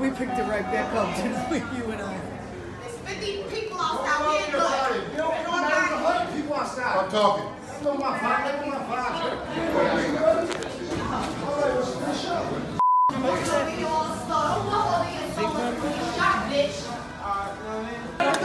We picked it right back up, didn't we? You and I. There's 50 people outside. We ain't good. You don't know there's hundred people outside. I'm talking. That's not my five. That's not my five. We all slow. Don't walk over here so much. You shot, bitch. Like